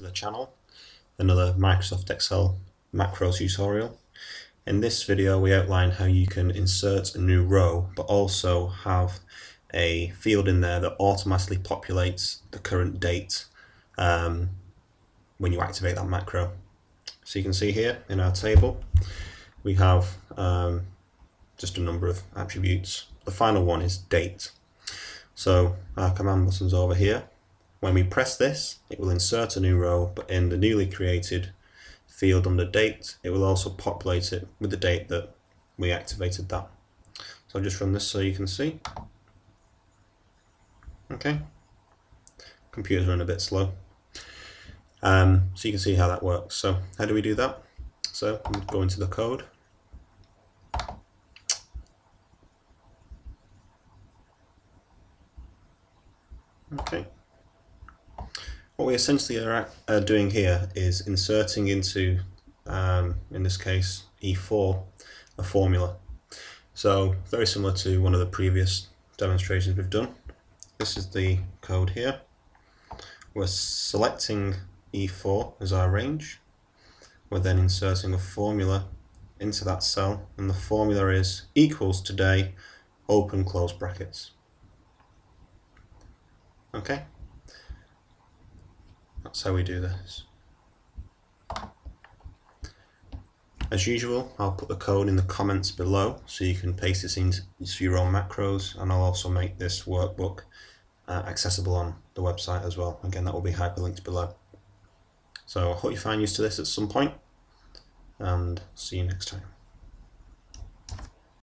to the channel, another Microsoft Excel macro tutorial. In this video we outline how you can insert a new row but also have a field in there that automatically populates the current date um, when you activate that macro. So you can see here in our table we have um, just a number of attributes. The final one is date. So our command button's over here when we press this, it will insert a new row, but in the newly created field under date, it will also populate it with the date that we activated that. So I'll just run this so you can see. Okay. Computer's run a bit slow. Um, so you can see how that works. So how do we do that? So we go into the code. Okay. What we essentially are uh, doing here is inserting into, um, in this case, E4, a formula. So very similar to one of the previous demonstrations we've done. This is the code here. We're selecting E4 as our range. We're then inserting a formula into that cell and the formula is equals today open close brackets. Okay. That's how we do this. As usual, I'll put the code in the comments below so you can paste this into your own macros and I'll also make this workbook uh, accessible on the website as well. Again, that will be hyperlinked below. So I hope you find use to this at some point and see you next time.